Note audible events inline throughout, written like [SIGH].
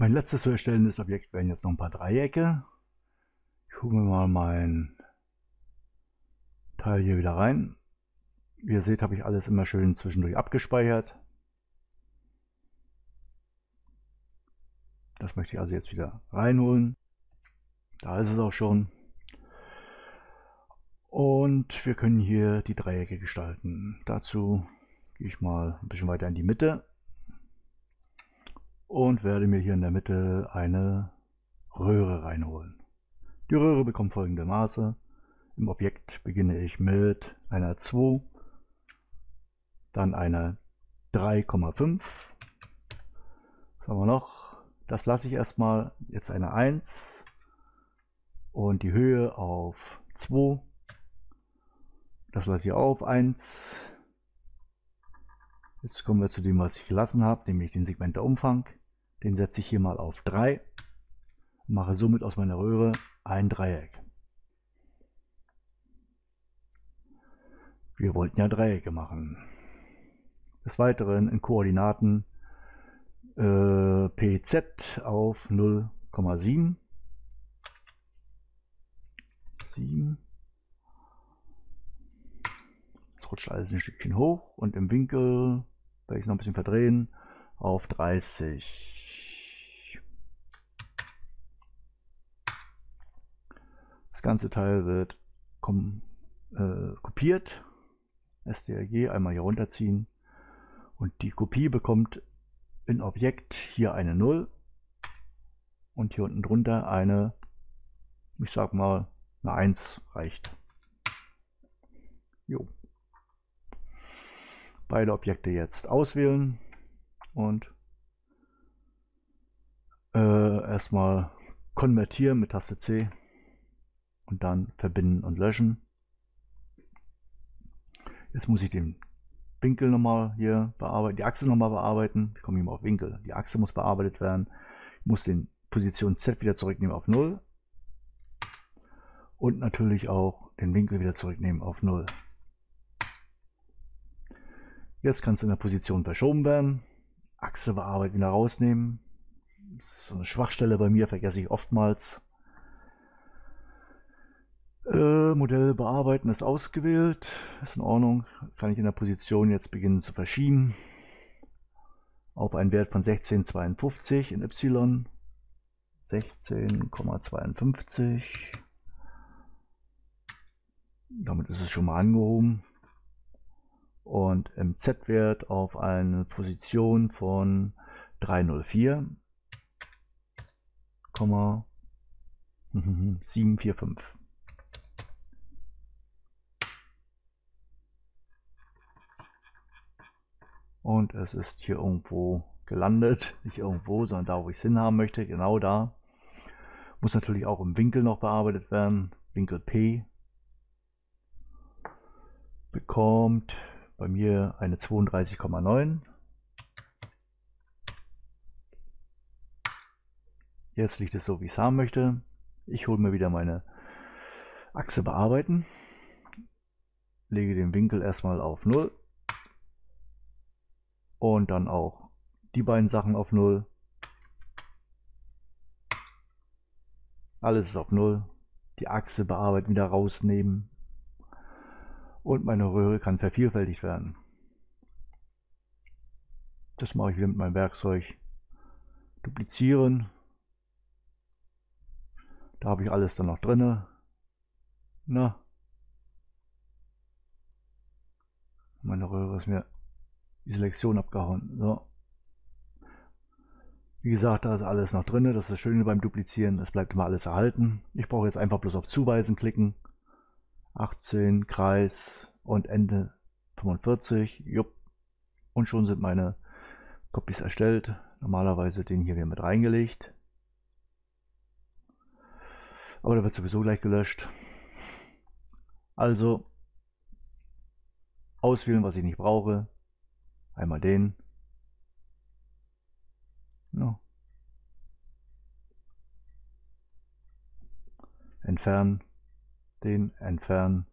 Mein letztes zu erstellendes Objekt wären jetzt noch ein paar Dreiecke. Ich hole mir mal mein Teil hier wieder rein. Wie ihr seht, habe ich alles immer schön zwischendurch abgespeichert. Das möchte ich also jetzt wieder reinholen. Da ist es auch schon. Und wir können hier die Dreiecke gestalten. Dazu gehe ich mal ein bisschen weiter in die Mitte und werde mir hier in der Mitte eine Röhre reinholen. Die Röhre bekommt folgende Maße. Im Objekt beginne ich mit einer 2, dann einer 3,5. Was haben wir noch? Das lasse ich erstmal. Jetzt eine 1 und die Höhe auf 2. Das lasse ich auf 1. Jetzt kommen wir zu dem, was ich gelassen habe, nämlich den Segmenterumfang. Den setze ich hier mal auf 3 und mache somit aus meiner Röhre ein Dreieck. Wir wollten ja Dreiecke machen. Des Weiteren in Koordinaten äh, PZ auf 0,7. 7. Es rutscht alles ein Stückchen hoch und im Winkel werde ich es noch ein bisschen verdrehen auf 30. Das ganze Teil wird äh, kopiert. STRG einmal hier runterziehen. Und die Kopie bekommt in Objekt hier eine 0 und hier unten drunter eine, ich sag mal, eine 1 reicht. Jo. Beide Objekte jetzt auswählen und äh, erstmal konvertieren mit Taste C und dann verbinden und löschen. Jetzt muss ich den Winkel nochmal hier bearbeiten, die Achse nochmal bearbeiten. Ich komme hier mal auf Winkel. Die Achse muss bearbeitet werden. Ich muss den Position Z wieder zurücknehmen auf 0. Und natürlich auch den Winkel wieder zurücknehmen auf 0. Jetzt kann es in der Position verschoben werden. Achse bearbeiten, wieder rausnehmen. So eine Schwachstelle bei mir vergesse ich oftmals. Äh, Modell bearbeiten ist ausgewählt. Ist in Ordnung. Kann ich in der Position jetzt beginnen zu verschieben. Auf einen Wert von 16,52 in Y. 16,52. Damit ist es schon mal angehoben. Und im Z-Wert auf eine Position von 304, 745. [LAUGHS] und es ist hier irgendwo gelandet, [LAUGHS] nicht irgendwo, sondern da, wo ich es hinhaben möchte, genau da. Muss natürlich auch im Winkel noch bearbeitet werden, Winkel P bekommt bei mir eine 32,9. Jetzt liegt es so, wie ich es haben möchte. Ich hole mir wieder meine Achse bearbeiten, lege den Winkel erstmal auf 0 und dann auch die beiden Sachen auf 0. Alles ist auf 0. Die Achse bearbeiten, wieder rausnehmen. Und meine Röhre kann vervielfältigt werden. Das mache ich wieder mit meinem Werkzeug. Duplizieren. Da habe ich alles dann noch drinne. Na. Meine Röhre ist mir die Selektion abgehauen. So. Wie gesagt, da ist alles noch drin. Das ist das Schöne beim Duplizieren. Es bleibt immer alles erhalten. Ich brauche jetzt einfach bloß auf Zuweisen klicken. 18, Kreis und Ende 45. Jupp. Und schon sind meine Copies erstellt. Normalerweise den hier wieder mit reingelegt. Aber der wird sowieso gleich gelöscht. Also auswählen, was ich nicht brauche. Einmal den. Ja. Entfernen. Den entfernen.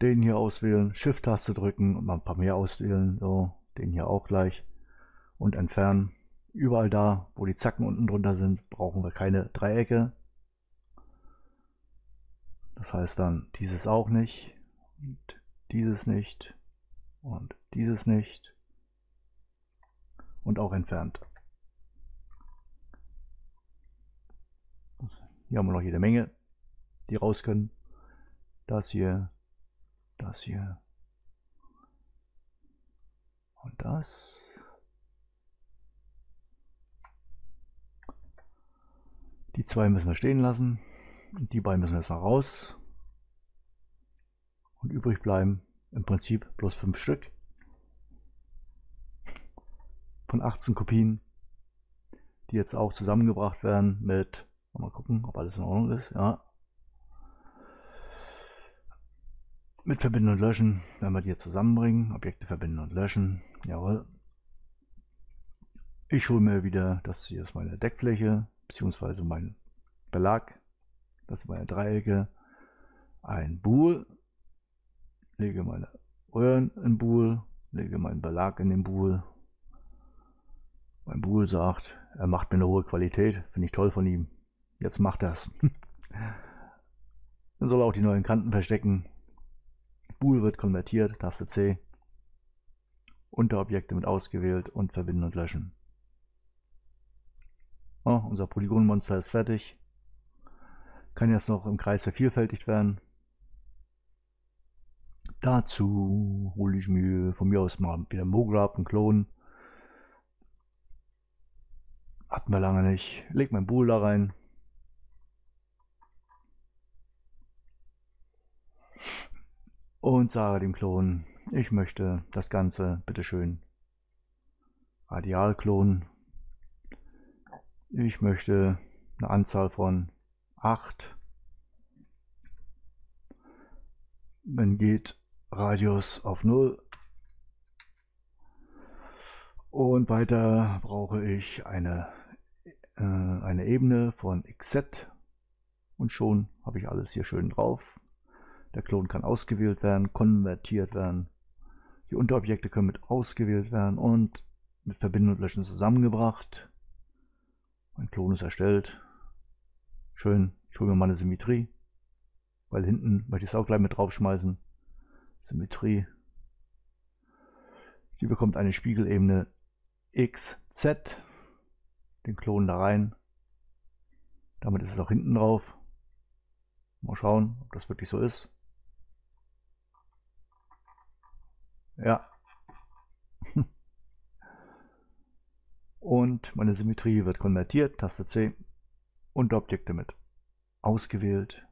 Den hier auswählen. Shift-Taste drücken und mal ein paar mehr auswählen. So, den hier auch gleich. Und entfernen. Überall da, wo die Zacken unten drunter sind, brauchen wir keine Dreiecke. Das heißt dann dieses auch nicht und dieses nicht und dieses nicht und auch entfernt. Hier haben wir noch jede Menge, die raus können. Das hier, das hier und das. Die zwei müssen wir stehen lassen. Und die beiden müssen jetzt noch raus. Und übrig bleiben im Prinzip bloß fünf Stück. Von 18 Kopien, die jetzt auch zusammengebracht werden mit, mal gucken, ob alles in Ordnung ist, ja. Mit Verbinden und Löschen, wenn wir die jetzt zusammenbringen, Objekte verbinden und löschen, jawohl. Ich hole mir wieder, das hier ist meine Deckfläche, beziehungsweise mein Belag. Das sind meine Dreiecke. Ein Bool. Lege meine Röhren in Bool. Lege meinen Belag in den Bool. Mein Bool sagt, er macht mir eine hohe Qualität. Finde ich toll von ihm. Jetzt macht er es. [LAUGHS] Dann soll er auch die neuen Kanten verstecken. Bool wird konvertiert, Taste C. Unterobjekte mit ausgewählt und verbinden und löschen. Oh, unser Polygonmonster ist fertig. Kann jetzt noch im Kreis vervielfältigt werden. Dazu hole ich mir von mir aus mal wieder Mograb, einen Klon. Hatten wir lange nicht. Leg mein Bull da rein. Und sage dem Klon, ich möchte das Ganze bitteschön radial klonen ich möchte eine Anzahl von 8. Wenn geht Radius auf 0. Und weiter brauche ich eine, äh, eine Ebene von xz. Und schon habe ich alles hier schön drauf. Der Klon kann ausgewählt werden, konvertiert werden. Die Unterobjekte können mit ausgewählt werden und mit Verbinden und Löschen zusammengebracht. Mein Klon ist erstellt. Schön. Ich hole mir mal eine Symmetrie. Weil hinten möchte ich es auch gleich mit draufschmeißen. Symmetrie. Sie bekommt eine Spiegelebene XZ. Den Klon da rein. Damit ist es auch hinten drauf. Mal schauen, ob das wirklich so ist. Ja, und meine Symmetrie wird konvertiert, Taste C, und Objekte mit. Ausgewählt,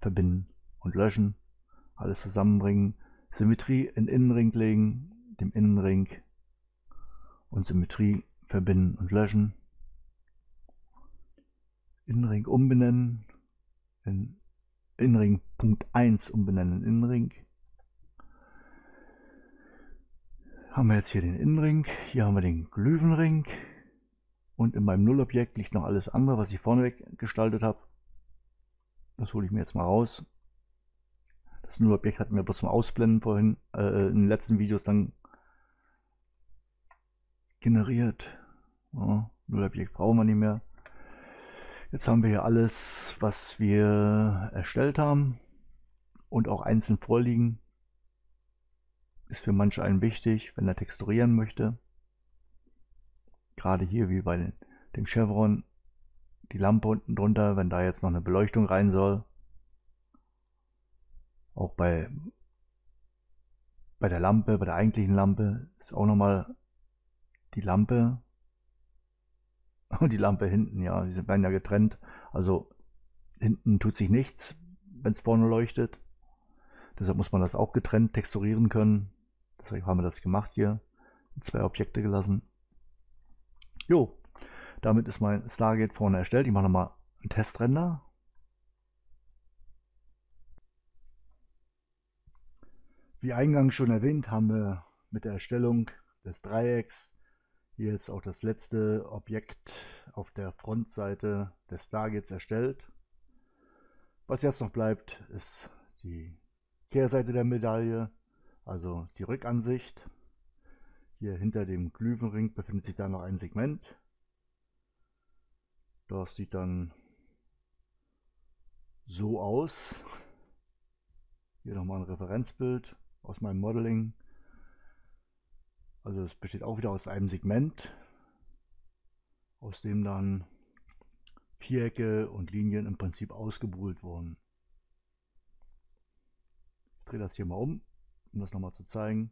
verbinden und löschen, alles zusammenbringen, Symmetrie in Innenring legen, dem Innenring und Symmetrie verbinden und löschen, Innenring umbenennen, in Innenring Punkt 1 umbenennen in Innenring, haben wir jetzt hier den Innenring, hier haben wir den Glüwenring und in meinem Nullobjekt liegt noch alles andere, was ich vorneweg gestaltet habe. Das hole ich mir jetzt mal raus. Das Nullobjekt hatten wir bloß zum Ausblenden vorhin äh, in den letzten Videos dann generiert. Ja, Nullobjekt brauchen wir nicht mehr. Jetzt haben wir hier alles, was wir erstellt haben und auch einzeln vorliegen ist für manch einen wichtig, wenn er texturieren möchte. Gerade hier wie bei dem Chevron, die Lampe unten drunter, wenn da jetzt noch eine Beleuchtung rein soll. Auch bei, bei der Lampe, bei der eigentlichen Lampe ist auch nochmal die Lampe und [LAUGHS] die Lampe hinten, ja, die werden ja getrennt. Also hinten tut sich nichts, wenn es vorne leuchtet. Deshalb muss man das auch getrennt texturieren können. Deswegen haben wir das gemacht hier. Zwei Objekte gelassen. Jo, damit ist mein Stargate vorne erstellt. Ich mache nochmal einen Testrender. Wie eingangs schon erwähnt, haben wir mit der Erstellung des Dreiecks hier ist auch das letzte Objekt auf der Frontseite des Stargates erstellt. Was jetzt noch bleibt, ist die Kehrseite der Medaille. Also die Rückansicht. Hier hinter dem Glühwürmring befindet sich da noch ein Segment. Das sieht dann so aus. Hier nochmal ein Referenzbild aus meinem Modeling. Also es besteht auch wieder aus einem Segment, aus dem dann Vierecke und Linien im Prinzip ausgebuhlt wurden. Ich drehe das hier mal um, um das nochmal zu zeigen.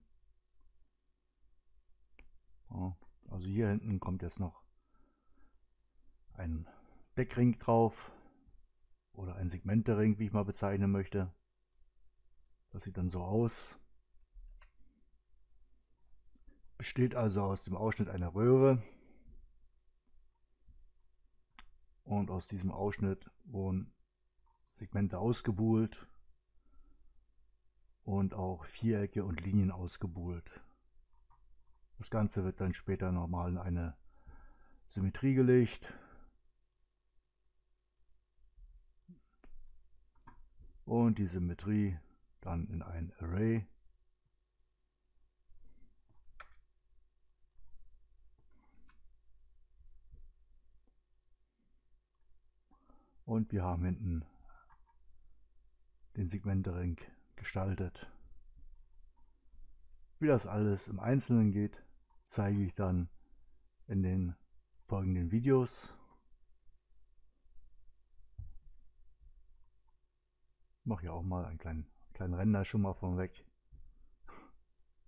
Also hier hinten kommt jetzt noch ein Deckring drauf oder ein Segmentering, wie ich mal bezeichnen möchte. Das sieht dann so aus. Besteht also aus dem Ausschnitt einer Röhre und aus diesem Ausschnitt wurden Segmente ausgebuhlt und auch Vierecke und Linien ausgebuhlt. Das Ganze wird dann später nochmal in eine Symmetrie gelegt. Und die Symmetrie dann in ein Array. Und wir haben hinten den Segmentering gestaltet. Wie das alles im Einzelnen geht, zeige ich dann in den folgenden Videos. Ich mache hier auch mal einen kleinen, kleinen Render schon mal von weg,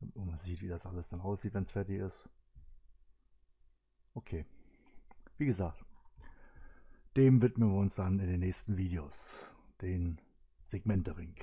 damit man sieht, wie das alles dann aussieht, wenn es fertig ist. Okay, wie gesagt, dem widmen wir uns dann in den nächsten Videos, den Segmentering.